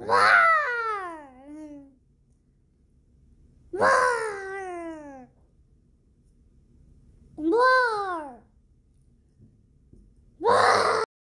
Wow.